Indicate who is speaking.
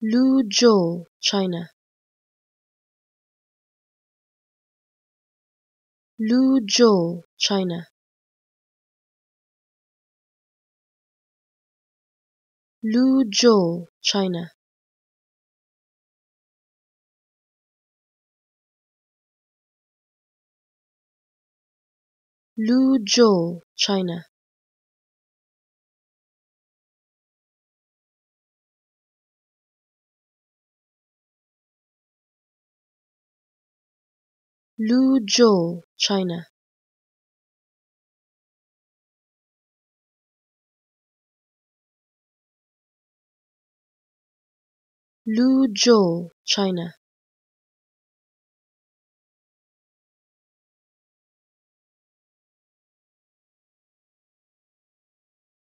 Speaker 1: Luzhou, China. Luzhou, China. Luzhou, China. Luzhou, China. Luzhou, China. Luzhou, China.